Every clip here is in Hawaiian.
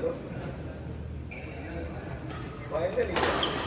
Hello? Why is it?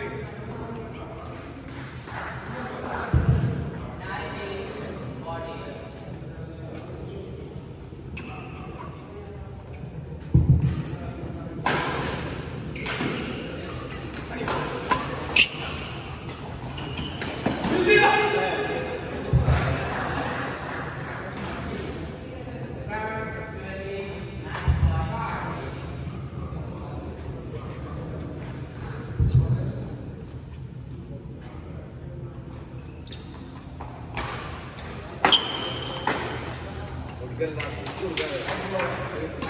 That's right. قال له